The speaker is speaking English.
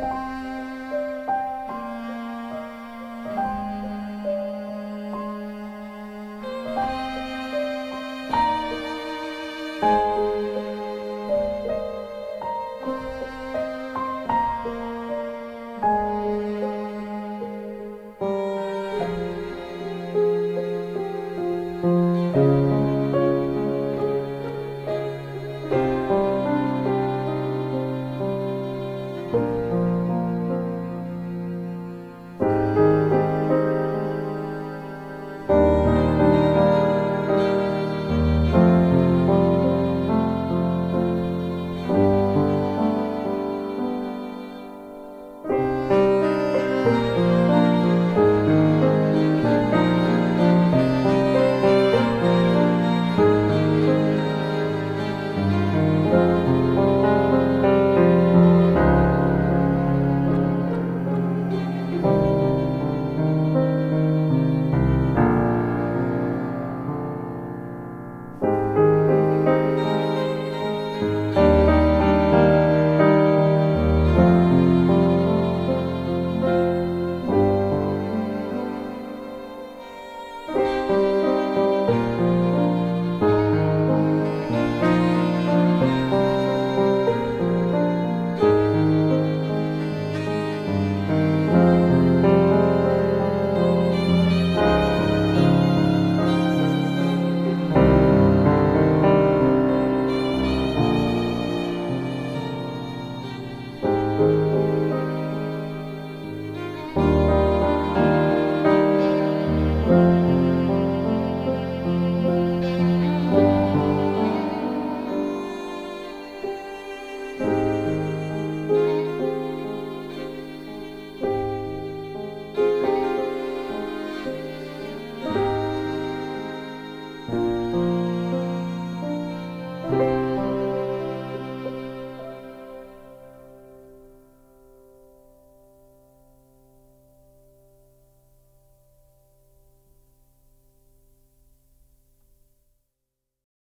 Bye.